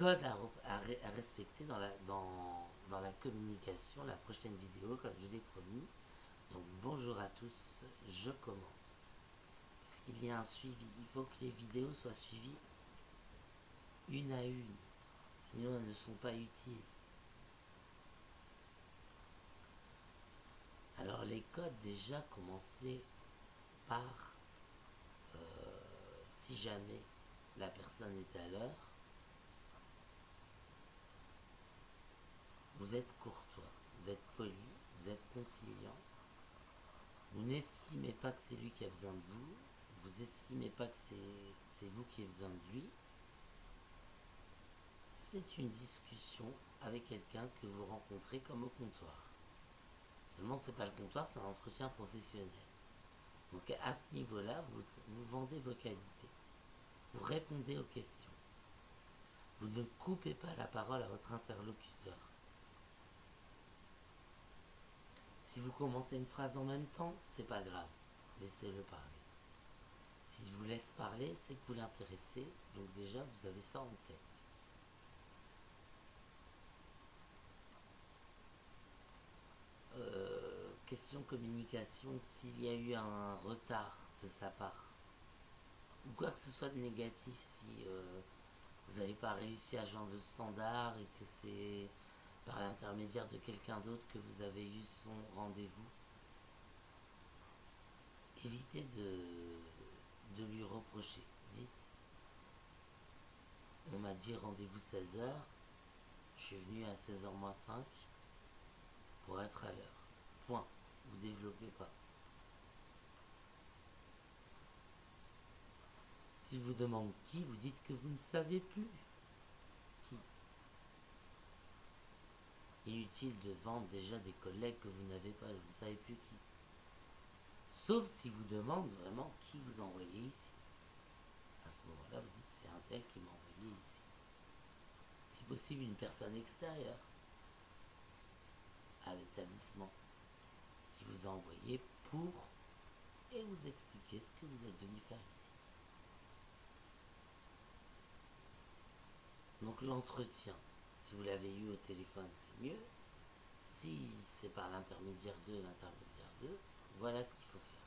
codes à, respecter dans la, communication, la prochaine vidéo, comme je l'ai promis. Donc bonjour à tous, je commence. Puisqu'il y a un suivi, il faut que les vidéos soient suivies une à une, sinon elles ne sont pas utiles. Alors les codes déjà commencez par euh, si jamais la personne est à l'heure, vous êtes courtois, vous êtes poli, vous êtes conciliant, vous n'estimez pas que c'est lui qui a besoin de vous, vous estimez pas que c'est c'est vous qui avez besoin de lui. C'est une discussion avec quelqu'un que vous rencontrez comme au comptoir. Seulement, c'est pas le comptoir, c'est un entretien professionnel. Donc, à ce niveau-là, vous, vous vendez vos qualités. Vous répondez aux questions. Vous ne coupez pas la parole à votre interlocuteur. Si vous commencez une phrase en même temps, c'est pas grave. Laissez-le parler. S'il vous laisse parler, c'est que vous l'intéressez. Donc déjà, vous avez ça en tête. Euh, question communication, s'il y a eu un retard de sa part, ou quoi que ce soit de négatif, si euh, vous n'avez pas réussi à genre de standard et que c'est par l'intermédiaire de quelqu'un d'autre que vous avez eu son rendez-vous, évitez de, de lui reprocher. Dites, on m'a dit rendez-vous 16h, je suis venu à 16h moins 5 pour être à l'heure. Point. Vous développez pas. Si vous demande qui, vous dites que vous ne savez plus Inutile de vendre déjà des collègues que vous n'avez pas, vous ne savez plus qui. Sauf si vous demande vraiment qui vous a envoyé ici. À ce moment-là, vous dites c'est un tel qui m'a envoyé ici. Si possible, une personne extérieure à l'établissement qui vous a envoyé pour et vous expliquer ce que vous êtes venu faire ici. Donc l'entretien, si vous l'avez eu au téléphone, c'est mieux. Si c'est par l'intermédiaire de l'intermédiaire de, voilà ce qu'il faut faire.